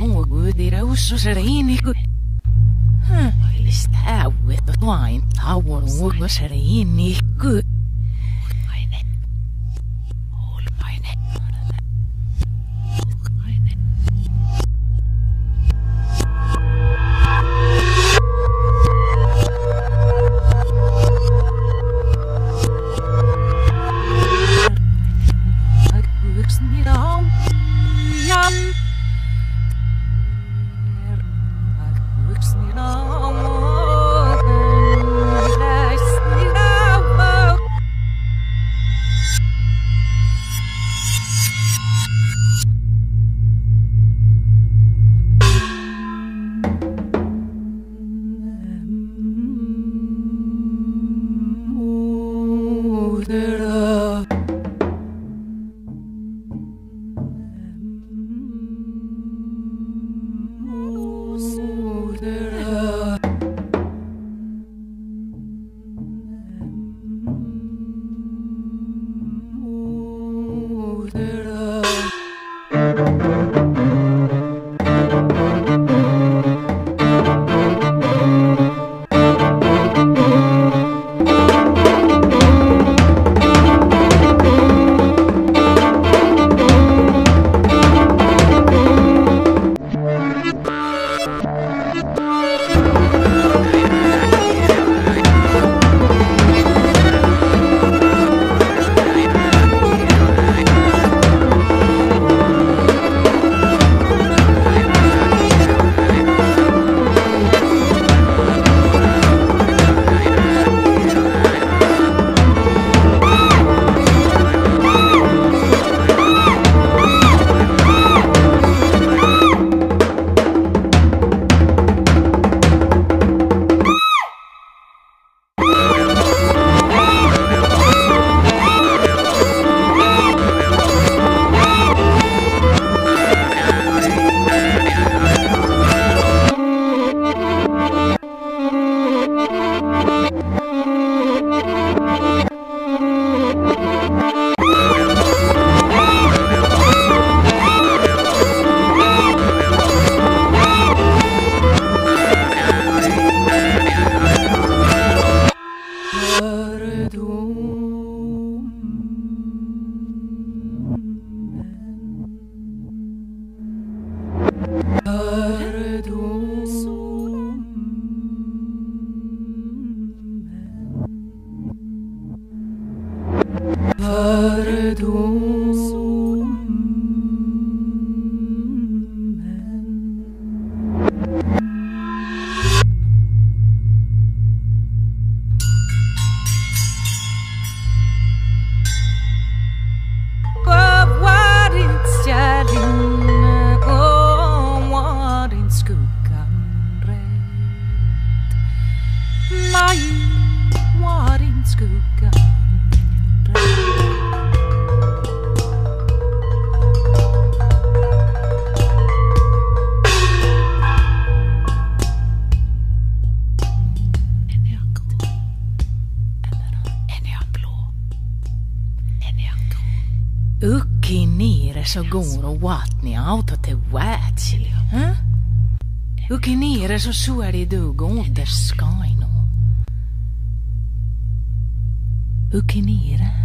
något i rososrenig. Helst hävet vain tauon uusrenig. me 바래도 Ukki så so och watni auto te vätsili, hä? Ukinire så suori dugo under skaino. Ukinire.